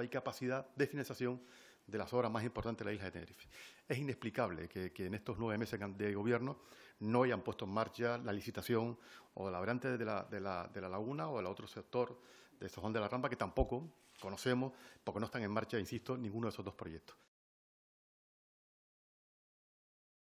hay capacidad de financiación de las obras más importantes de la isla de Tenerife. Es inexplicable que, en estos nueve meses de gobierno no hayan puesto en marcha la licitación o la variante de la, de la, de la laguna o del otro sector de Sojón de la Rampa, que tampoco conocemos, porque no están en marcha, insisto, ninguno de esos dos proyectos.